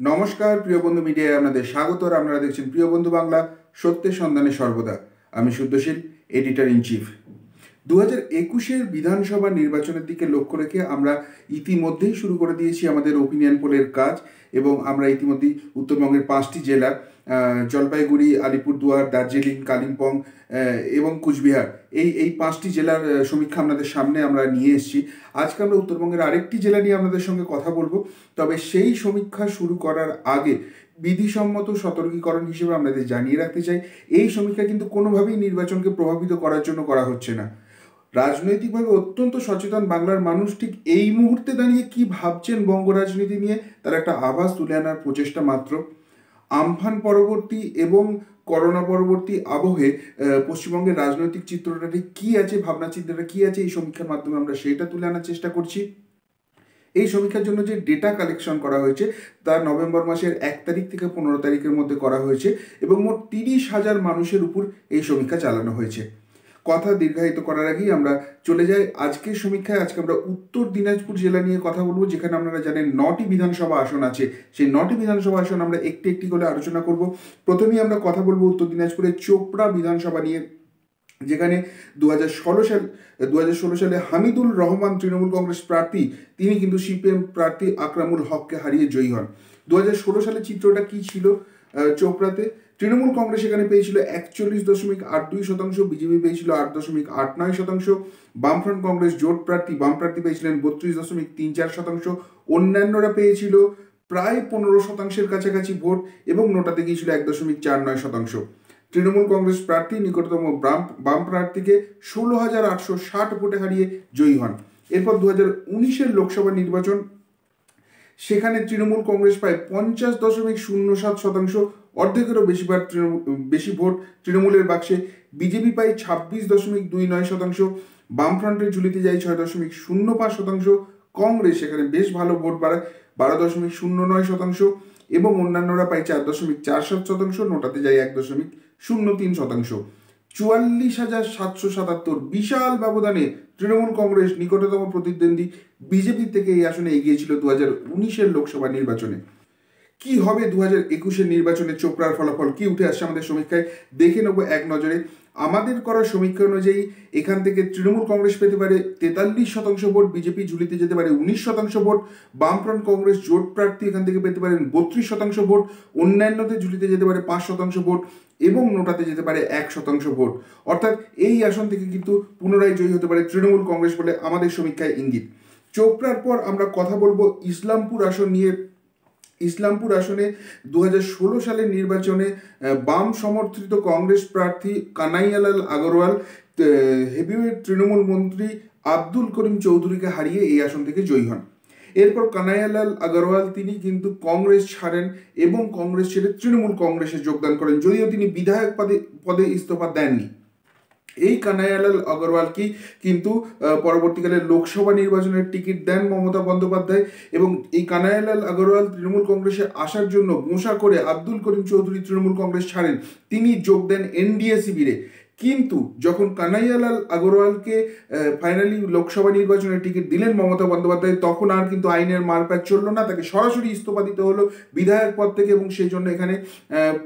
নমস্কার, প্রিয় বন্ধু মিডিয়ায় আপনাদের স্বাগত। আর আপনারা দেখছেন প্রিয় বন্ধু বাংলা, সত্যের সন্ধানে সর্বদা। আমি শুদ্ধশীল এডিটর ইন চিফ। দু হাজার একুশের বিধানসভা নির্বাচনের দিকে লক্ষ্য রেখে আমরা ইতিমধ্যেই শুরু করে দিয়েছি আমাদের ওপিনিয়ন পোলের কাজ এবং আমরা ইতিমধ্যেই উত্তরবঙ্গের পাঁচটি জেলা জলপাইগুড়ি, আলিপুরদুয়ার, দার্জিলিং, কালিম্পং এবং কুচবিহার। এই এই পাঁচটি জেলার সমীক্ষা আপনাদের সামনে আমরা নিয়ে এসেছি। আজকে আমরা উত্তরবঙ্গের আরেকটি জেলা নিয়ে আপনাদের সঙ্গে কথা বলব। তবে সেই সমীক্ষা শুরু করার আগে বিধিসম্মত সতর্কীকরণ হিসেবে আপনাদের জানিয়ে রাখতে চাই। এই সমীক্ষা কিন্তু কোনোভাবেই নির্বাচনকে প্রভাবিত করার জন্য করা হচ্ছে না। রাজনৈতিকভাবে অত্যন্ত সচেতন বাংলার মানুষ ঠিক এই মুহূর্তে দাঁড়িয়ে কি ভাবছেন বঙ্গ রাজনীতি নিয়ে, তার একটা আভাস তুলে আনার প্রচেষ্টা মাত্র। আমফান পরবর্তী এবং করোনা পরবর্তী আবহে পশ্চিমবঙ্গের রাজনৈতিক চিত্রটা কি আছে, ভাবনা চিন্তাটা কী আছে, এই সমীক্ষার মাধ্যমে আমরা সেটা তুলে আনার চেষ্টা করছি। এই সমীক্ষার জন্য যে ডেটা কালেকশন করা হয়েছে, তা নভেম্বর মাসের এক তারিখ থেকে পনেরো তারিখের মধ্যে করা হয়েছে এবং মোট তিরিশ হাজার মানুষের উপর এই সমীক্ষা চালানো হয়েছে। কথা দীর্ঘায়িত করার আগেই আমরা চলে যাই আজকের সমীক্ষায়। আজকে আমরা উত্তর দিনাজপুর জেলা নিয়ে কথা বলব, যেখানে আপনারা জানেন নটি বিধানসভা আসন আছে। সেই নটি বিধানসভা আসন আমরা একটি একটি করে আলোচনা করব। প্রথমেই আমরা কথা বলব উত্তর দিনাজপুরের চোপড়া বিধানসভা নিয়ে, যেখানে দু হাজার ষোলো সাল দু হাজার ষোলো সালে হামিদুল রহমান তৃণমূল কংগ্রেস প্রার্থী, তিনি কিন্তু সিপিএম প্রার্থী আকরামুল হককে হারিয়ে জয়ী হন। দু হাজার ষোলো সালে চিত্রটা কী ছিল চোপড়াতে? তৃণমূল কংগ্রেস এখানে পেয়েছিল একচল্লিশ দশমিক আট দুই শতাংশ, বিজেপি পেয়েছিল আট দশমিক আট নয় শতাংশ, বামফ্রন্ট কংগ্রেস জোট প্রার্থী, বাম প্রার্থী পেয়েছিলেন বত্রিশ দশমিক তিন চার শতাংশ, অন্যান্যরা পেয়েছিল প্রায় পনেরো শতাংশের কাছাকাছি ভোট এবং নোটাতে গিয়েছিল এক দশমিক চার নয় শতাংশ। তৃণমূল কংগ্রেস প্রার্থী নিকটতম বাম বাম প্রার্থীকে ষোলো হাজার আটশো ষাট ভোটে হারিয়ে জয়ী হন। এরপর দু হাজার উনিশের লোকসভা নির্বাচন, সেখানে তৃণমূল কংগ্রেস পায় পঞ্চাশ দশমিক শূন্য সাত শতাংশ অর্ধেকেরও বেশিবার তৃণমূল বেশি ভোট তৃণমূলের বাক্সে। বিজেপি পায় ছাব্বিশ দশমিক দুই নয় শতাংশ, বামফ্রন্টের ঝুলিতে যায় ছয় দশমিক শূন্য পাঁচ শতাংশ, কংগ্রেস সেখানে বেশ ভালো ভোট বাড়ায় বারো দশমিক শূন্য নয় শতাংশ এবং অন্যান্যরা পায় চার দশমিক চার সাত শতাংশ, নোটাতে যায় এক দশমিক শূন্য তিন শতাংশ। চুয়াল্লিশ হাজার সাতশো সাতাত্তর বিশাল ব্যবধানে তৃণমূল কংগ্রেস নিকটতম প্রতিদ্বন্দ্বী বিজেপি থেকে এই আসনে এগিয়েছিল দু হাজার উনিশের লোকসভা নির্বাচনে। কি হবে দু হাজার একুশের নির্বাচনে চোপড়ার ফলাফল কি উঠে আসছে আমাদের সমীক্ষায়? দেখে নেব এক নজরে। আমাদের করা সমীক্ষা অনুযায়ী এখান থেকে তৃণমূল কংগ্রেস পেতে পারে তেতাল্লিশ শতাংশ ভোট, বিজেপি ঝুলিতে যেতে পারে উনিশ শতাংশ ভোট, বামফ্রন্ট কংগ্রেস জোট প্রার্থী এখান থেকে পেতে পারেন বত্রিশ শতাংশ ভোট অন্যান্যতে ঝুলিতে যেতে পারে পাঁচ শতাংশ ভোট এবং নোটাতে যেতে পারে এক শতাংশ ভোট। অর্থাৎ এই আসন থেকে কিন্তু পুনরায় জয়ী হতে পারে তৃণমূল কংগ্রেস বলে আমাদের সমীক্ষায় ইঙ্গিত। চোপড়ার পর আমরা কথা বলব ইসলামপুর আসন নিয়ে ইসলামপুর আসনে দু হাজার ষোলো সালের নির্বাচনে বাম সমর্থিত কংগ্রেস প্রার্থী কানাইয়ালাল আগরওয়াল হেভিওয়েট তৃণমূল মন্ত্রী আব্দুল করিম চৌধুরীকে হারিয়ে এই আসন থেকে জয়ী হন। এরপর কানাইয়ালাল আগরওয়াল তিনি কিন্তু কংগ্রেস ছাড়েন এবং কংগ্রেস ছেড়ে তৃণমূল কংগ্রেসে যোগদান করেন, যদিও তিনি বিধায়ক পদে পদে ইস্তফা দেননি। এই কানাইয়ালাল আগরওয়ালকে কিন্তু পরবর্তীকালে লোকসভা নির্বাচনের টিকিট দেন মমতা বন্দ্যোপাধ্যায় এবং এই কানাইয়ালাল আগরওয়াল তৃণমূল কংগ্রেসে আসার জন্য মোশা করে আব্দুল করিম চৌধুরী তৃণমূল কংগ্রেস ছাড়েন। তিনি যোগ দেন এনডিএ শিবিরে। কিন্তু যখন কানাইয়ালাল আগরওয়ালকে ফাইনালি লোকসভা নির্বাচনের টিকিট দিলেন মমতা বন্দ্যোপাধ্যায়, তখন আর কিন্তু আইনের মারপ্যাচ চলল না, তাকে সরাসরি ইস্তফা দিতে হলো বিধায়ক পদ থেকে এবং সেই জন্য এখানে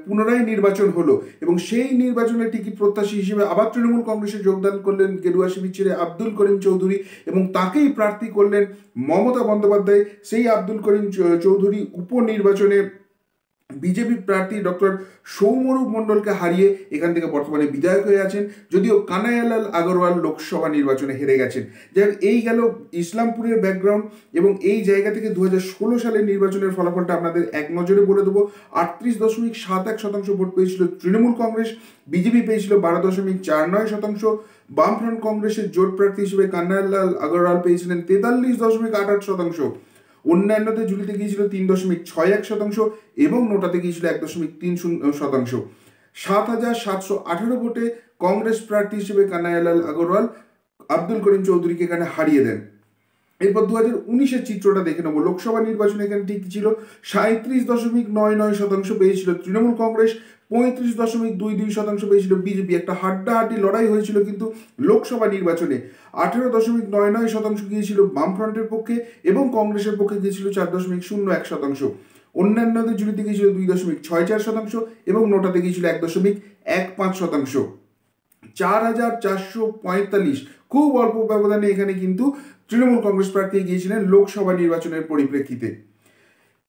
পুনরায় নির্বাচন হলো। এবং সেই নির্বাচনের টিকিট প্রত্যাশী হিসেবে আবার তৃণমূল কংগ্রেসে যোগদান করলেন গেরুয়া শিবির ছেড়ে আব্দুল করিম চৌধুরী এবং তাকেই প্রার্থী করলেন মমতা বন্দ্যোপাধ্যায়। সেই আব্দুল করিম চৌধুরী উপনির্বাচনে বিজেপি প্রার্থী ডক্টর সৌমরূপ মণ্ডলকে হারিয়ে এখান থেকে বর্তমানে বিধায়ক হয়ে আছেন, যদিও কানাইয়ালাল আগরওয়াল লোকসভা নির্বাচনে হেরে গেছেন। যাই এই গেল ইসলামপুরের ব্যাকগ্রাউন্ড এবং এই জায়গা থেকে দু হাজার ষোলো সালের নির্বাচনের ফলাফলটা আপনাদের এক নজরে বলে দেবো। আটত্রিশ দশমিক সাত এক শতাংশ ভোট পেয়েছিল তৃণমূল কংগ্রেস, বিজেপি পেয়েছিল বারো দশমিক চার নয় শতাংশ। বামফ্রন্ট কংগ্রেসের জোট প্রার্থী হিসেবে কানায়ালাল আগরওয়াল পেয়েছিলেন তেতাল্লিশ দশমিক আট আট শতাংশ। অন্যান্যতে ঝুলিতে গিয়েছিল তিন দশমিক ছয় এক শতাংশ এবং নোটাতে গিয়েছিল এক দশমিক তিন শূন্য শতাংশ। সাত হাজার সাতশো আঠারো ভোটে কংগ্রেস প্রার্থী হিসেবে কানাইয়ালাল আগরওয়াল আব্দুল করিম চৌধুরীকে এখানে হারিয়ে দেন। এরপর দু হাজার উনিশের চিত্রটা দেখে নেব। লোকসভা নির্বাচনে এখানে ঠিক ছিল। সাঁত্রিশ দশমিক নয় নয় শতাংশ পেয়েছিল তৃণমূল কংগ্রেস, পঁয়ত্রিশ দশমিক দুই দুই শতাংশ পেয়েছিল বিজেপি। একটা হাড্ডাহাড্ডি লড়াই হয়েছিল কিন্তু লোকসভা নির্বাচনে। আঠেরো দশমিক নয় নয় শতাংশ গিয়েছিল বামফ্রন্টের পক্ষে এবং কংগ্রেসের পক্ষে গিয়েছিল চার দশমিক শূন্য এক শতাংশ। অন্যান্যদের ঝুলিতে গিয়েছিল দুই দশমিক ছয় চার শতাংশ এবং নোটাতে গিয়েছিল এক দশমিক এক পাঁচ শতাংশ। চার হাজার চারশো পঁয়তাল্লিশ। খুব অল্প ব্যবধানে এখানে কিন্তু তৃণমূল কংগ্রেস প্রার্থী গিয়েছিলেন লোকসভা নির্বাচনের পরিপ্রেক্ষিতে।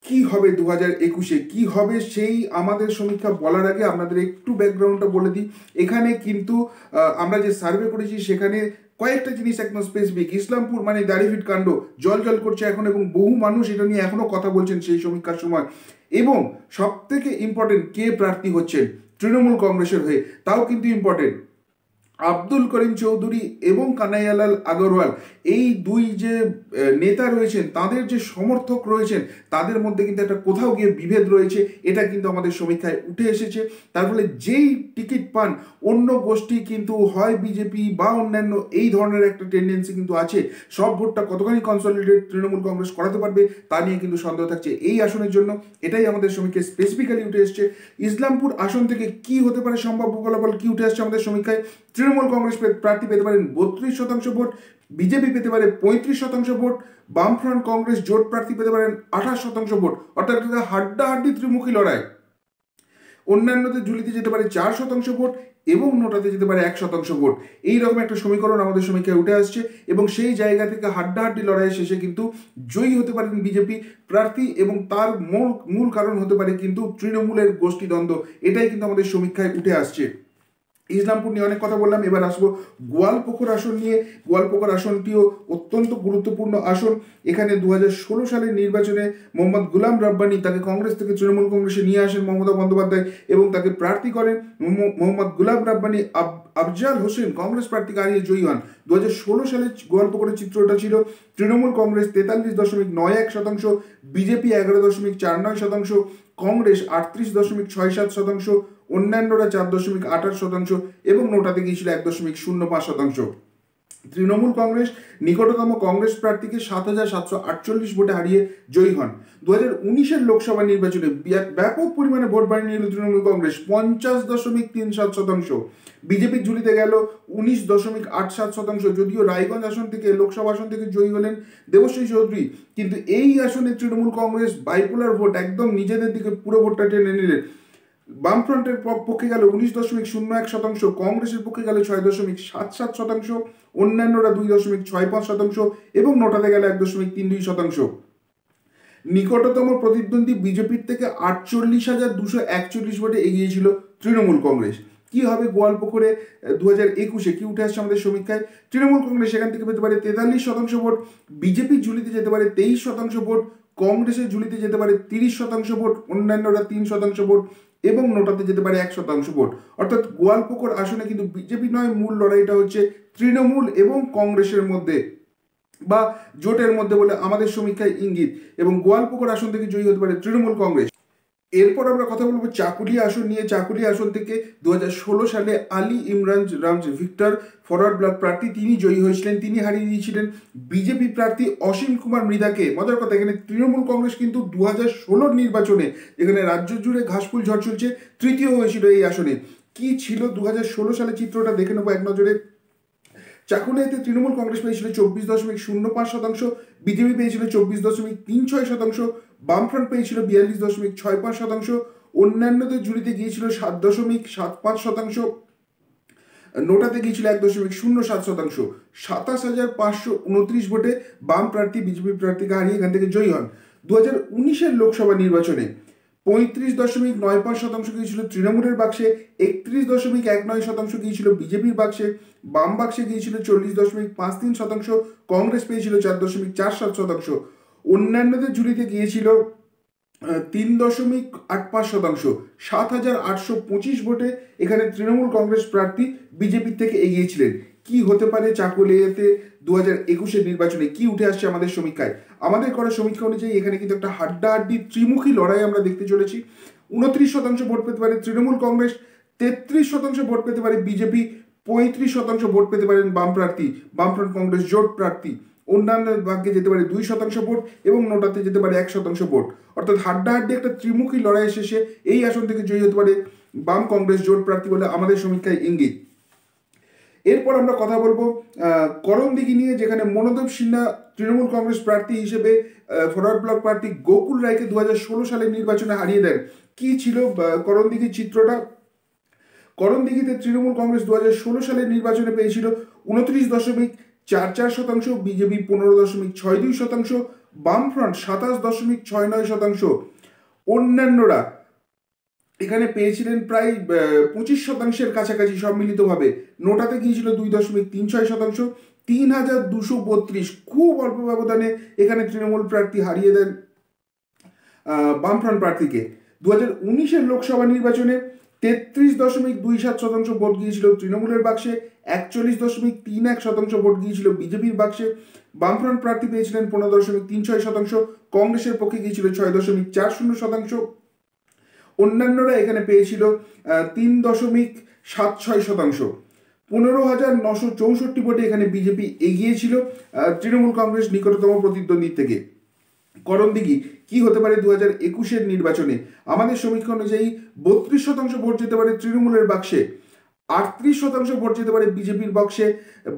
কি হবে দু হাজার একুশে? কি হবে সেই আমাদের সমীক্ষা বলার আগে আপনাদের একটু ব্যাকগ্রাউন্ডটা বলে দিই। এখানে কিন্তু আমরা যে সার্ভে করেছি, সেখানে কয়েকটা জিনিস একদম স্পেসিফিক ইসলামপুর মানে দাড়িভিট কাণ্ড, জল জল করছে এখন এবং বহু মানুষ এটা নিয়ে এখনও কথা বলছেন সেই সমীক্ষার সময়। এবং সব থেকে ইম্পর্টেন্ট কে প্রার্থী হচ্ছেন তৃণমূল কংগ্রেসের হয়ে, তাও কিন্তু ইম্পর্টেন্ট আব্দুল করিম চৌধুরী এবং কানাইয়ালাল আগরওয়াল, এই দুই যে নেতা রয়েছেন, তাদের যে সমর্থক রয়েছেন, তাদের মধ্যে কিন্তু একটা কোথাও গিয়ে বিভেদ রয়েছে, এটা কিন্তু আমাদের সমীক্ষায় উঠে এসেছে। তার ফলে যেই টিকিট পান, অন্য গোষ্ঠী কিন্তু হয় বিজেপি বা অন্যান্য, এই ধরনের একটা টেন্ডেন্সি কিন্তু আছে। সব ভোটটা কতখানি কনসলিডেট তৃণমূল কংগ্রেস করাতে পারবে, তা নিয়ে কিন্তু সন্দেহ থাকছে এই আসনের জন্য। এটাই আমাদের সমীক্ষায় স্পেসিফিক্যালি উঠে এসছে। ইসলামপুর আসন থেকে কি হতে পারে সম্ভাব্য ফলাফল কি উঠে আসছে আমাদের সমীক্ষায়? তৃণমূল কংগ্রেস প্রার্থী পেতে পারেন বত্রিশ শতাংশ ভোট, বিজেপি পেতে পারে পঁয়ত্রিশ শতাংশ ভোট, বামফ্রন্ট কংগ্রেস জোট প্রার্থী পেতে পারেন আঠাশ শতাংশ ভোট। অর্থাৎ হাড্ডাহাড্ডি ত্রিমুখী লড়াই। অন্যান্যদের ঝুলিতে যেতে পারে চার শতাংশ ভোট এবং নোটাতে যেতে পারে এক শতাংশ ভোট। এইরকম একটা সমীকরণ আমাদের সমীক্ষায় উঠে আসছে এবং সেই জায়গা থেকে হাড্ডাহাড্ডি লড়াই শেষে কিন্তু জয়ী হতে পারেন বিজেপি প্রার্থী এবং তার মূল মূল কারণ হতে পারে কিন্তু তৃণমূলের গোষ্ঠীদ্বন্দ্ব। এটাই কিন্তু আমাদের সমীক্ষায় উঠে আসছে। ইসলামপুর নিয়ে অনেক কথা বললাম, এবার আসব গোয়ালপুকুর আসন নিয়ে। গোয়ালপুকুর আসনটিও অত্যন্ত গুরুত্বপূর্ণ আসন। এখানে দু হাজার ষোলো সালের নির্বাচনে মোহাম্মদ গুলাম রাব্বানি তাকে কংগ্রেস থেকে তৃণমূল কংগ্রেসে নিয়ে আসেন মমতা বন্দ্যোপাধ্যায় এবং তাকে প্রার্থী করেন মোহাম্মদ গুলাম রাব্বানি। আফজাল হোসেন কংগ্রেস প্রার্থীকে হারিয়ে জয়ী হন। দু হাজার ষোলো সালে গোয়ালপুকুরের চিত্রটা ছিল তৃণমূল কংগ্রেস তেতাল্লিশ দশমিক নয় এক শতাংশ, বিজেপি এগারো দশমিক চার নয় শতাংশ, কংগ্রেস আটত্রিশ দশমিক ছয় সাত শতাংশ অন্যান্যরা চার দশমিক আঠাশ শতাংশ এবং নোটাতে গিয়েছিল এক দশমিক শূন্য পাঁচ শতাংশ। তৃণমূল কংগ্রেস নিকটতম কংগ্রেস প্রার্থীকে সাত হাজার সাতশো আটচল্লিশ ভোটে হারিয়ে জয়ী হন। দু হাজার উনিশের লোকসভা নির্বাচনে ব্যাপক পরিমাণে ভোট বাড়িয়ে নিল তৃণমূল কংগ্রেস, পঞ্চাশ দশমিক তিন সাত শতাংশ। বিজেপির ঝুলিতে গেল উনিশ দশমিক আট সাত শতাংশ, যদিও রায়গঞ্জ আসন থেকে, লোকসভা আসন থেকে জয়ী হলেন দেবশ্রী চৌধুরী। কিন্তু এই আসনে তৃণমূল কংগ্রেস বাইপোলার ভোট একদম নিজেদের দিকে পুরো ভোটটা টেনে নিলেন। বামফ্রন্টের পক্ষে গেল উনিশ দশমিক শূন্য এক শতাংশ, কংগ্রেসের পক্ষে গেল ছয় দশমিক সাত সাত শতাংশ, অন্যান্যরা দুই দশমিক ছয় পাঁচ শতাংশ এবং নোটাতে গেল এক দশমিক তিন দুই শতাংশ। নিকটতম প্রতিদ্বন্দ্বী বিজেপির থেকে আটচল্লিশ হাজার দুশো একচল্লিশ ভোটে এগিয়েছিল তৃণমূল কংগ্রেস। কি হবে গোয়ালপুকুরে দু হাজার একুশে কি উঠে আসছে আমাদের সমীক্ষায়? তৃণমূল কংগ্রেস সেখান থেকে পেতে পারে তেতাল্লিশ শতাংশ ভোট বিজেপির ঝুলিতে যেতে পারে তেইশ শতাংশ ভোট, কংগ্রেসের ঝুলিতে যেতে পারে তিরিশ শতাংশ ভোট, অন্যান্যরা তিন শতাংশ ভোট এবং নোটাতে যেতে পারে এক শতাংশ ভোট। অর্থাৎ গোয়ালপুকুর আসনে কিন্তু বিজেপি নয়, মূল লড়াইটা হচ্ছে তৃণমূল এবং কংগ্রেসের মধ্যে বা জোটের মধ্যে বলে আমাদের সমীক্ষায় ইঙ্গিত এবং গোয়ালপুকুর আসন থেকে জয়ী হতে পারে তৃণমূল কংগ্রেস। এরপর আমরা কথা বলব চাকুলিয়া আসন নিয়ে। চাকুলিয়া আসন থেকে দু হাজার ষোলো সালে আলী ইমরান রামজ, ভিক্টর ফরওয়ার্ড ব্লক প্রার্থী তিনি জয়ী হয়েছিলেন, তিনি হারিয়ে দিয়েছিলেন। বিজেপি প্রার্থী অসীম কুমার মৃদাকে মজার কথা, এখানে তৃণমূল কংগ্রেস কিন্তু দু হাজার নির্বাচনে এখানে রাজ্য জুড়ে ঘাসফুল ঝড় চলছে, তৃতীয় হয়েছিল এই আসনে। কি ছিল দু হাজার ষোলো সালে চিত্রটা দেখে নেব এক নজরে। চাকুলিয়াতে তৃণমূল কংগ্রেস পেয়েছিল চব্বিশ দশমিক শূন্য পাঁচ শতাংশ, বিজেপি পেয়েছিল চব্বিশ দশমিক তিন ছয় শতাংশ, বামফ্রন্ট পেয়েছিল বিয়াল্লিশ দশমিক ছয় পাঁচ শতাংশ, অন্যান্যদের জুড়িতে গিয়েছিল সাত দশমিক সাত পাঁচ শতাংশ, নোটাতে গিয়েছিল এক দশমিক শূন্য সাত শতাংশ, সাতাশ হাজার পাঁচশো উনত্রিশ ভোটে বাম প্রার্থী, বিজেপি প্রার্থীকে হারিয়ে এখান থেকে জয়ী হন। দু হাজার উনিশের লোকসভা নির্বাচনে পঁয়ত্রিশ দশমিক নয় পাঁচ শতাংশ গিয়েছিল তৃণমূলের বাক্সে, একত্রিশ দশমিক এক নয় শতাংশ গিয়েছিল বিজেপির বাক্সে, বাম বাক্সে গিয়েছিল চল্লিশ দশমিক পাঁচ তিন শতাংশ, কংগ্রেস পেয়েছিল চার দশমিক চার সাত শতাংশ। অন্যান্যদের ঝুলিতে গিয়েছিল তিন দশমিক আট পাঁচ শতাংশ, সাত হাজার আটশো পঁচিশ ভোটে এখানে তৃণমূল কংগ্রেস প্রার্থী বিজেপির থেকে এগিয়েছিলেন কি হতে পারে চাকুলিয়াতে দু হাজার একুশের নির্বাচনে? কি উঠে আসছে আমাদের সমীক্ষায়? আমাদের করা সমীক্ষা অনুযায়ী এখানে কিন্তু একটা হাড্ডাহাড্ডি ত্রিমুখী লড়াই আমরা দেখতে চলেছি। উনত্রিশ শতাংশ ভোট পেতে পারে তৃণমূল কংগ্রেস, তেত্রিশ শতাংশ ভোট পেতে পারে বিজেপি, পঁয়ত্রিশ শতাংশ ভোট পেতে পারেন বাম প্রার্থী, বামফ্রন্ট কংগ্রেস জোট প্রার্থী। অন্যান্য ভাগ্যে যেতে পারে দুই শতাংশ ভোট এবং নোটাতে যেতে পারে এক শতাংশ ভোট। অর্থাৎ হাড্ডাহাড্ডি একটা ত্রিমুখী লড়াই শেষে এই আসন থেকে জয়ী হতে পারে বাম কংগ্রেস জোট প্রার্থী বলে আমাদের সমীক্ষায় ইঙ্গিত। এরপর আমরা কথা বলব করণদিঘি নিয়ে, যেখানে মনোদেব সিনহা তৃণমূল কংগ্রেস প্রার্থী হিসেবে ফরওয়ার্ড ব্লক প্রার্থী গোকুল রায়কে দু সালের নির্বাচনে হারিয়ে দেন। কি ছিল করণদিঘির চিত্রটা? করণদিঘিতে তৃণমূল কংগ্রেস দু সালের নির্বাচনে পেয়েছিল উনত্রিশ দশমিক চার চার শতাংশ, বিজেপি পনেরো দশমিক ছয় দুই শতাংশ, বামফ্রন্ট সাতাশ দশমিক ছয় নয় শতাংশ। অন্যান্যরা এখানে পেয়েছিলেন প্রায় পঁচিশ শতাংশের কাছাকাছি সম্মিলিতভাবে নোটাতে গিয়েছিল দুই দশমিক তিন ছয় শতাংশ? তিন হাজার দুশো বত্রিশ। খুব অল্প ব্যবধানে এখানে তৃণমূল প্রার্থী হারিয়ে দেন বামফ্রন্ট প্রার্থীকে। দু হাজার উনিশের লোকসভা নির্বাচনে তেত্রিশ দশমিক দুই সাত শতাংশ ভোট গিয়েছিল তৃণমূলের বাক্সে, একচল্লিশ দশমিক তিন এক শতাংশ ভোট গিয়েছিল বিজেপির বাক্সে। বামফ্রন্ট প্রার্থী পেয়েছিলেন পনেরো দশমিক তিন ছয় শতাংশ, কংগ্রেসের পক্ষে গিয়েছিল ছয় দশমিক চার শূন্য শতাংশ। অন্যান্যরা এখানে পেয়েছিল তিন দশমিক সাত ছয় শতাংশ। পনেরো হাজার নশো চৌষট্টি ভোটে এখানে বিজেপি এগিয়েছিল তৃণমূল কংগ্রেস নিকটতম প্রতিদ্বন্দ্বী থেকে। করণ দিঘি, কি হতে পারে দু হাজার একুশের নির্বাচনে? আমাদের সমীক্ষা অনুযায়ী বত্রিশ শতাংশ ভোট যেতে পারে তৃণমূলের বাক্সে। আটত্রিশ শতাংশ ভোট যেতে পারে বিজেপির বক্সে।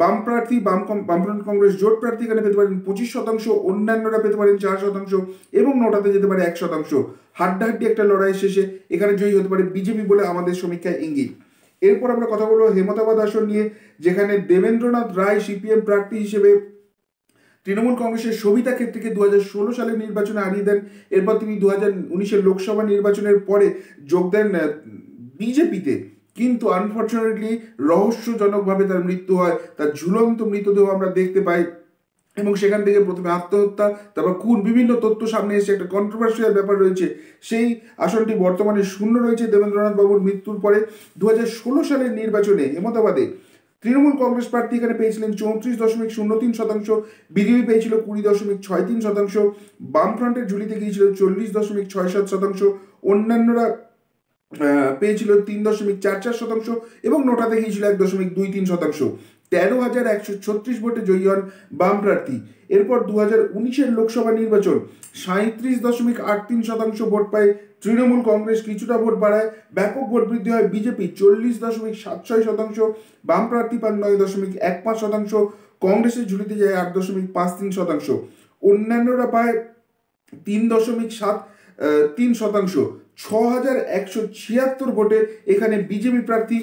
বাম প্রার্থী, বাম বামফ্রন্ট কংগ্রেস জোট প্রার্থী এখানে পেতে পারেন পঁচিশ শতাংশ, অন্যান্যরা পেতে পারেন চার শতাংশ এবং নটাতে যেতে পারে এক শতাংশ। হাড্ডাহাড্ডি একটা লড়াই শেষে এখানে জয়ী হতে পারে বিজেপি বলে আমাদের সমীক্ষায় ইঙ্গিত। এরপর আমরা কথা বলব হেমতাবাদ আসন নিয়ে, যেখানে দেবেন্দ্রনাথ রায় সিপিএম প্রার্থী হিসেবে তৃণমূল কংগ্রেসের সবিতা ক্ষেত্রকে দু হাজার ষোলো সালের নির্বাচনে হারিয়ে দেন। এরপর তিনি দু হাজার লোকসভা নির্বাচনের পরে যোগ দেন বিজেপিতে। কিন্তু আনফর্চুনেটলি রহস্যজনকভাবে তার মৃত্যু হয়, তার ঝুলন্ত মৃতদেহ আমরা দেখতে পাই এবং সেখান থেকে প্রথমে আত্মহত্যা, তারপর খুন, বিভিন্ন তথ্য সামনে এসে একটা কন্ট্রোভার্সিয়াল ব্যাপার রয়েছে। সেই আসনটি বর্তমানে শূন্য রয়েছে দেবেন্দ্রনাথ বাবুর মৃত্যুর পরে। দু হাজার ষোলো সালের নির্বাচনে হেমতাবাদে তৃণমূল কংগ্রেস প্রার্থী এখানে পেয়েছিলেন চৌত্রিশ দশমিক শূন্য তিন শতাংশ, বিজেপি পেয়েছিল কুড়ি দশমিক ছয় তিন শতাংশ, বামফ্রন্টের ঝুলিতে গিয়েছিল চল্লিশ দশমিক ছয় সাত শতাংশ, অন্যান্যরা পেয়েছিল তিন দশমিক চার চার শতাংশ এবং নোটা দেখিয়েছিল এক দশমিক দুই তিন শতাংশ। তেরো হাজার একশো ছত্রিশ ভোটে জয়ী হন বাম প্রার্থী। এরপর দু হাজার উনিশের লোকসভা নির্বাচন সাঁত্রিশ দশমিক আট তিন শতাংশ ভোট পায় তৃণমূল কংগ্রেস, কিছুটা ভোট বাড়ায় ব্যাপক ভোট বৃদ্ধি হয় বিজেপি, চল্লিশ দশমিক সাত ছয় শতাংশ, বাম প্রার্থী পান নয় দশমিক এক পাঁচ শতাংশ, কংগ্রেসের ঝুলিতে যায় আট দশমিক পাঁচ তিন শতাংশ। অন্যান্যরা পায় তিন দশমিক সাত তিন শতাংশ। ছ হাজার একশো ছিয়াত্তর ভোটে এখানে বিজেপি প্রার্থী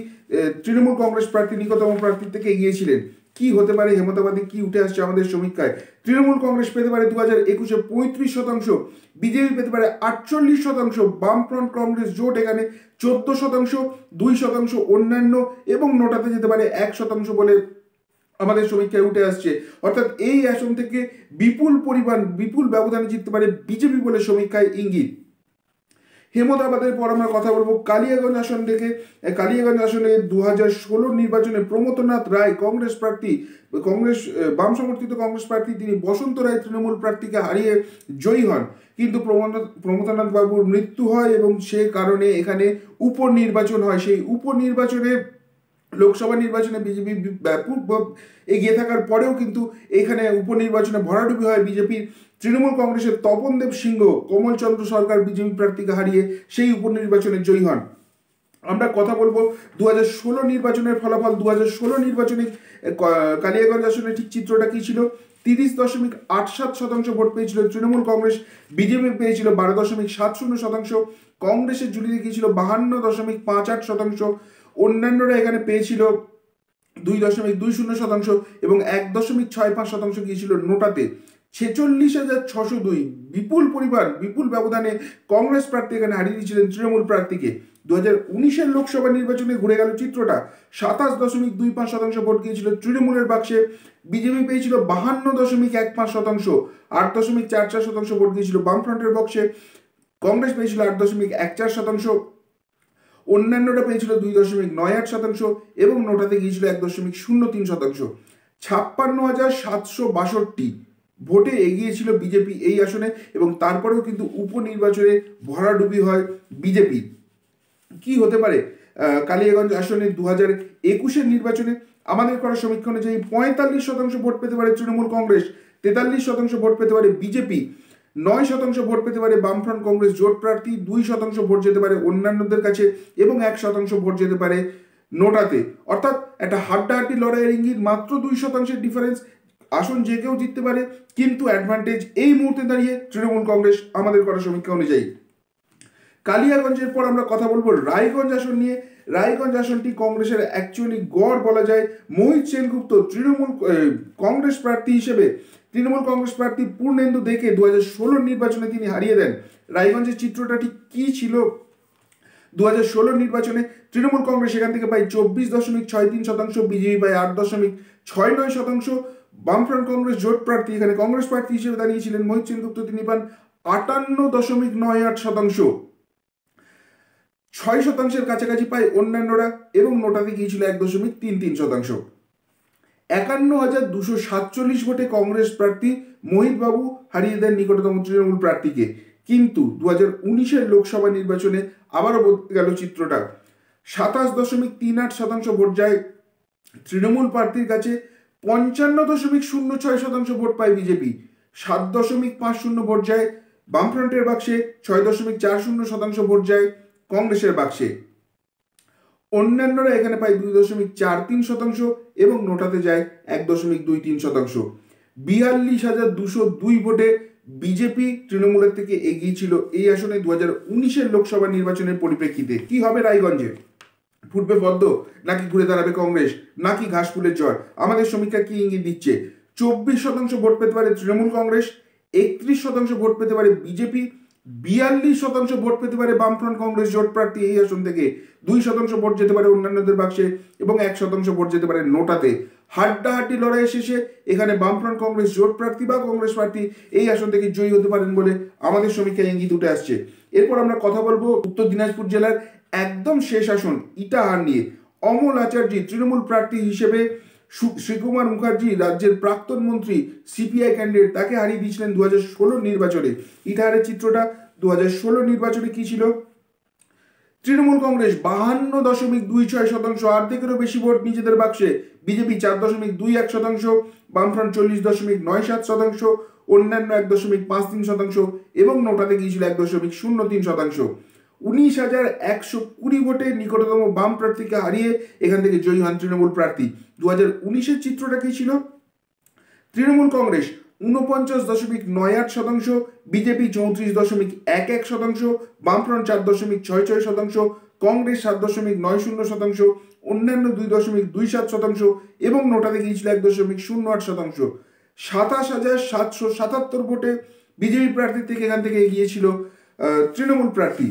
তৃণমূল কংগ্রেস প্রার্থী, নিকটতম প্রার্থীর থেকে এগিয়েছিলেন। কি হতে পারে? হেমতাবাদী কি উঠে আসছে আমাদের সমীক্ষায়? তৃণমূল কংগ্রেস পেতে পারে দু হাজার একুশে পঁয়ত্রিশ শতাংশ, বিজেপি পেতে পারে আটচল্লিশ শতাংশ, বামফ্রন্ট কংগ্রেস জোট এখানে চোদ্দ শতাংশ, দুই শতাংশ অন্যান্য এবং নোটাতে যেতে পারে এক শতাংশ বলে আমাদের সমীক্ষায় উঠে আসছে। অর্থাৎ এই আসন থেকে বিপুল পরিমাণ, বিপুল ব্যবধানে জিততে পারে বিজেপি বলে সমীক্ষায় ইঙ্গিত। হেমদাবাদের পর আমরা কথা বলব কালিয়াগঞ্জ আসন থেকে। কালিয়াগঞ্জ আসনে দু হাজার ষোলোর নির্বাচনে প্রমোদনাথ রায়, কংগ্রেস প্রার্থী, কংগ্রেস বাম সমর্থিত কংগ্রেস প্রার্থী তিনি বসন্ত রায় তৃণমূল প্রার্থীকে হারিয়ে জয়ী হন। কিন্তু প্রমোদনাথ বাবুর মৃত্যু হয় এবং সে কারণে এখানে উপনির্বাচন হয়। সেই উপনির্বাচনে লোকসভা নির্বাচনে বিজেপি ব্যাপক এগিয়ে থাকার পরেও কিন্তু এখানে উপনির্বাচনে ভরাডুবি হয় বিজেপির। তৃণমূল কংগ্রেসের তপনদেব সিংহ কমলচন্দ্র সরকার, বিজেপি প্রার্থীকে হারিয়ে সেই উপনির্বাচনে জয়ী হন। আমরা কথা বলব দু হাজার ষোলো নির্বাচনের ফলাফল দু হাজার ষোলো নির্বাচনে কালিয়াগঞ্জ আসনে ঠিক চিত্রটা কী ছিল? তিরিশ দশমিক আট সাত শতাংশ ভোট পেয়েছিল তৃণমূল কংগ্রেস, বিজেপি পেয়েছিল বারো দশমিক সাত শূন্য শতাংশ, কংগ্রেসের ঝুলিতে গিয়েছিল বাহান্ন দশমিক পাঁচ আট শতাংশ, অন্যান্যরা এখানে পেয়েছিল দুই দশমিক দুই শূন্য শতাংশ এবং এক দশমিক ছয় পাঁচ শতাংশ গিয়েছিল নোটাতে। ছেচল্লিশ হাজার ছশো দুই। বিপুল পরিমাণ, বিপুল ব্যবধানে কংগ্রেস প্রার্থী এখানে হারিয়ে দিয়েছিলেন তৃণমূল প্রার্থীকে। দু হাজার উনিশের লোকসভা নির্বাচনে ঘুরে গেল চিত্রটা। সাতাশ দশমিক দুই পাঁচ শতাংশ ভোট গিয়েছিল তৃণমূলের বাক্সে। বিজেপি পেয়েছিল বাহান্ন দশমিক এক পাঁচ শতাংশ। আট দশমিক চার চার শতাংশ ভোট গিয়েছিল বামফ্রন্টের বক্সে। কংগ্রেস পেয়েছিল আট দশমিক এক চার শতাংশ। অন্যান্যরা পেয়েছিল দুই দশমিক নয় আট শতাংশ এবং নোটাতে গিয়েছিল এক দশমিক শূন্য তিন শতাংশ। ছাপ্পান্ন হাজার সাতশো বাষট্টি। ভোটে এগিয়েছিল বিজেপি এই আসনে এবং তারপরেও কিন্তু উপনির্বাচনে ভরাডুবি হয় বিজেপি। কি হতে পারে? কালিয়াগঞ্জ আসনে দু হাজার একুশের নির্বাচনে আমাদের করা সমীক্ষা অনুযায়ী পঁয়তাল্লিশ শতাংশ ভোট পেতে পারে তৃণমূল কংগ্রেস, তেতাল্লিশ শতাংশ ভোট পেতে পারে বিজেপি, নয় শতাংশ ভোট পেতে পারে বামফ্রন্ট কংগ্রেস জোট প্রার্থী, দুই শতাংশ ভোট যেতে পারে অন্যান্যদের কাছে এবং এক শতাংশ ভোট যেতে পারে নোটাতে। অর্থাৎ একটা হাড্ডাহাড্ডি লড়াইয়ের ইঙ্গিত, মাত্র দুই শতাংশের ডিফারেন্স আসন যে কেউ জিততে পারে, কিন্তু অ্যাডভান্টেজ এই মুহূর্তে দাঁড়িয়ে তৃণমূল কংগ্রেস আমাদের করা সমীক্ষা অনুযায়ী। কালিয়াগঞ্জের পর আমরা কথা বলব রায়গঞ্জ আসন নিয়ে। রায়গঞ্জ আসনটি কংগ্রেসের অ্যাকচুয়ালি গড় বলা যায়। মোহিত সেনগুপ্ত তৃণমূল কংগ্রেস প্রার্থী হিসেবে, তৃণমূল কংগ্রেস প্রার্থী পূর্ণেন্দু দেখে দু হাজার ষোলোর নির্বাচনে তিনি হারিয়ে দেন। রায়গঞ্জের চিত্রটা ঠিক কী ছিল? দু হাজার ষোলোর নির্বাচনে তৃণমূল কংগ্রেস এখান থেকে পায় চব্বিশ দশমিক ছয় তিন শতাংশ, বিজেপি পায় আট দশমিক ছয় নয় শতাংশ বামফ্রন্ট কংগ্রেস জোট প্রার্থী এখানে কংগ্রেস প্রার্থী হিসেবে দাঁড়িয়েছিলেন মোহিত সেনগুপ্ত তিনি পান আটান্ন দশমিক নয় আট শতাংশ। ছয় শতাংশের কাছাকাছি পায় অন্যান্যরা এবং নোটাতে গিয়েছিল এক দশমিক তিন তিন শতাংশ। একান্ন হাজার দুশো সাতচল্লিশ ভোটে কংগ্রেস প্রার্থী মোহিত বাবু হারিয়ে দেন নিকটতম তৃণমূল প্রার্থীকে। কিন্তু দু হাজার উনিশের লোকসভা নির্বাচনে আবারও গেল চিত্রটা। সাতাশ দশমিক তিন আট শতাংশ ভোট যায় তৃণমূল প্রার্থীর কাছে। পঞ্চান্ন দশমিক শূন্য ছয় শতাংশ ভোট পায় বিজেপি। সাত দশমিক পাঁচ শূন্য ভোট যায় বামফ্রন্টের বাক্সে, ছয় দশমিক চার শূন্য শতাংশ ভোট যায় কংগ্রেসের বাক্সে। অন্যান্যরা এখানে পায় দুই দশমিক চার তিন শতাংশ এবং নোটাতে যায় এক দশমিক দুই তিন শতাংশ। বিয়াল্লিশ হাজার দুশো দুই ভোটে বিজেপি তৃণমূলের থেকে এগিয়ে ছিল এই আসনে দু হাজার উনিশের লোকসভা নির্বাচনের পরিপ্রেক্ষিতে। কি হবে রায়গঞ্জে? ফুটবে পদ্ম, নাকি ঘুরে দাঁড়াবে কংগ্রেস, নাকি ঘাস ফুলের জ্বর? আমাদের সমীক্ষা কি ইঙ্গিত দিচ্ছে? চব্বিশ শতাংশ ভোট পেতে পারে তৃণমূল কংগ্রেস, একত্রিশ শতাংশ ভোট পেতে পারে বিজেপি, বিয়াল্লিশ শতাংশ ভোট পেতে পারে বামফ্রন্ট কংগ্রেস জোট প্রার্থী এই আসন থেকে, দুই শতাংশ ভোট যেতে পারে অন্যান্যদের বাক্সে এবং এক শতাংশ ভোট যেতে পারে নোটাতে। হাড্ডাহাড্ডি লড়াই শেষে এখানে বামফ্রন্ট কংগ্রেস জোট প্রার্থী বা কংগ্রেস প্রার্থী এই আসন থেকে জয়ী হতে পারেন বলে আমাদের সমীক্ষায় ইঙ্গিত উঠে আসছে। এরপর আমরা কথা বলব উত্তর দিনাজপুর জেলার একদম শেষ আসন ইটাহার নিয়ে। অমল আচার্য, তৃণমূল প্রার্থী হিসেবে শ্রীকুমার মুখার্জি রাজ্যের প্রাক্তন মন্ত্রী, সিপিআই ক্যান্ডিডেট তাকে হারিয়ে দিয়েছিলেন দু হাজার নির্বাচনে। ইটাহারের চিত্রটা দু হাজার নির্বাচনে কী ছিল? তৃণমূল কংগ্রেস বাহান্ন দশমিক দুই ছয় শতাংশ অর্ধেকেরও বেশি ভোট নিজেদের বাক্সে। বিজেপি চার দশমিক দুই এক শতাংশ, বামফ্রন্ট চল্লিশ দশমিক নয় সাত শতাংশ, অন্যান্য এক দশমিক পাঁচ তিন শতাংশ এবং নোটাতে গিয়েছিল এক দশমিক শূন্য তিন শতাংশ। উনিশ হাজার একশো কুড়ি ভোটে নিকটতম বাম প্রার্থীকে হারিয়ে এখান থেকে জয়ী হন তৃণমূল প্রার্থী। দু হাজার উনিশের চিত্রটা কি ছিল? তৃণমূল কংগ্রেস উনপঞ্চাশ দশমিক নয় আট শতাংশ, বিজেপি চৌত্রিশ দশমিক এক এক শতাংশ, বামফ্রন্ট চার দশমিক ছয় ছয় শতাংশ, কংগ্রেস সাত দশমিক নয় শূন্য শতাংশ, অন্যান্য দুই দশমিক দুই সাত শতাংশ এবং নোটাতে গিয়েছিল এক দশমিক শূন্য আট শতাংশ। সাতাশ হাজার সাতশো সাতাত্তর ভোটে বিজেপি প্রার্থী থেকে এখান থেকে এগিয়েছিল তৃণমূল প্রার্থী।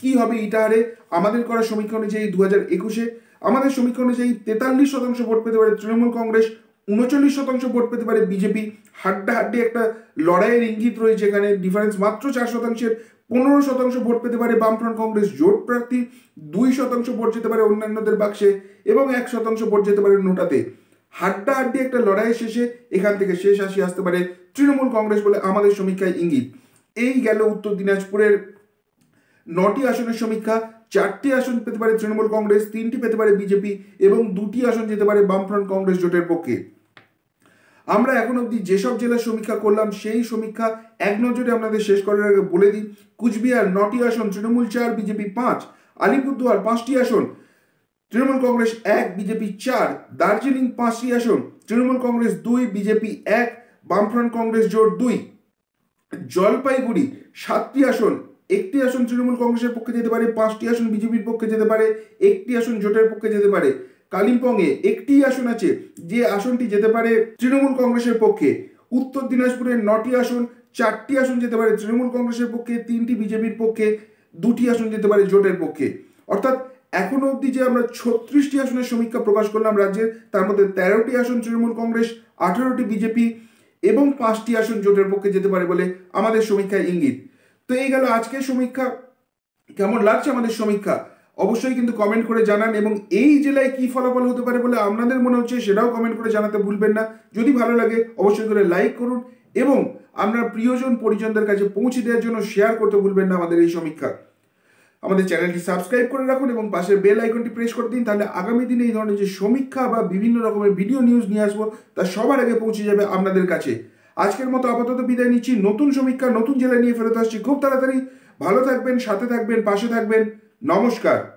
কি হবে ইটাহারে আমাদের করা সমীক্ষা অনুযায়ী দু হাজার একুশে, আমাদের সমীক্ষা অনুযায়ী তেতাল্লিশ শতাংশ ভোট পেতে পারে তৃণমূল কংগ্রেস উনচল্লিশ শতাংশ ভোট পেতে পারে বিজেপি। হাড্ডা হাড্ডি একটা লড়াইয়ের ইঙ্গিত রয়েছে এখানে। ডিফারেন্স মাত্র চার শতাংশের। পনেরো শতাংশ ভোট পেতে পারে বামফ্রন্ট কংগ্রেস জোট প্রার্থী। দুই শতাংশ ভোট যেতে পারে অন্যান্যদের বাক্সে এবং এক শতাংশ ভোট যেতে পারে নোটাতে। হাড্ডা হাড্ডি একটা লড়াই শেষে এখান থেকে শেষ আসি আসতে পারে তৃণমূল কংগ্রেস বলে আমাদের সমীক্ষায় ইঙ্গিত। এই গেল উত্তর দিনাজপুরের নটি আসনের সমীক্ষা। চারটি আসন পেতে পারে তৃণমূল কংগ্রেস, তিনটি পেতে পারে বিজেপি এবং দুটি আসন যেতে পারে বামফ্রন্ট কংগ্রেস জোটের পক্ষে। আমরা এখন অবধি যেসব জেলার সমীক্ষা করলাম, সেই সমীক্ষা এক নজরে আপনাদের শেষ করার আগে বলে দিই। কুচবিহার নটি আসন, তৃণমূল চার, বিজেপি পাঁচ, আলিপুরদুয়ার পাঁচটি আসন, তৃণমূল কংগ্রেস এক, বিজেপি চার, দার্জিলিং পাঁচটি আসন, তৃণমূল কংগ্রেস দুই, বিজেপি এক, বামফ্রন্ট কংগ্রেস জোট দুই। জলপাইগুড়ি সাতটি আসন, একটি আসন তৃণমূল কংগ্রেসের পক্ষে যেতে পারে, পাঁচটি আসন বিজেপির পক্ষে যেতে পারে, একটি আসন জোটের পক্ষে যেতে পারে। কালিম্পংয়ে একটি আসন আছে, যে আসনটি যেতে পারে তৃণমূল কংগ্রেসের পক্ষে। উত্তর দিনাজপুরের নটি আসন, চারটি আসন যেতে পারে তৃণমূল কংগ্রেসের পক্ষে, তিনটি বিজেপির পক্ষে, দুটি আসন যেতে পারে জোটের পক্ষে। অর্থাৎ এখনও অবধি যে আমরা ছত্রিশটি আসনের সমীক্ষা প্রকাশ করলাম রাজ্যের তার মধ্যে তেরোটি আসন তৃণমূল কংগ্রেস, আঠেরোটি বিজেপি এবং পাঁচটি আসন জোটের পক্ষে যেতে পারে বলে আমাদের সমীক্ষায় ইঙ্গিত। তো এই গেল আজকের সমীক্ষা। কেমন লাগছে আমাদের সমীক্ষা? অবশ্যই কিন্তু কমেন্ট করে জানান এবং এই জেলায় কি ফলাফল হতে পারে বলে আপনাদের মনে হচ্ছে সেটাও কমেন্ট করে জানাতে ভুলবেন না। যদি ভালো লাগে, অবশ্যই করে লাইক করুন এবং আপনার প্রিয়জন, পরিজনদের কাছে পৌঁছে দেওয়ার জন্য শেয়ার করতে ভুলবেন না আমাদের এই সমীক্ষা। আমাদের চ্যানেলটি সাবস্ক্রাইব করে রাখুন এবং পাশের বেল আইকনটি প্রেস করে দিন, তাহলে আগামী দিনে এই ধরনের যে সমীক্ষা বা বিভিন্ন রকমের ভিডিও নিউজ নিয়ে আসব, তা সবার আগে পৌঁছে যাবে আপনাদের কাছে। আজকের মতো আপাতত বিদায় নিচ্ছি। নতুন সমীক্ষা, নতুন জেলা নিয়ে ফেরত আসছি। খুব তাড়াতাড়ি। ভালো থাকবেন, সাথে থাকবেন, পাশে থাকবেন। নমস্কার।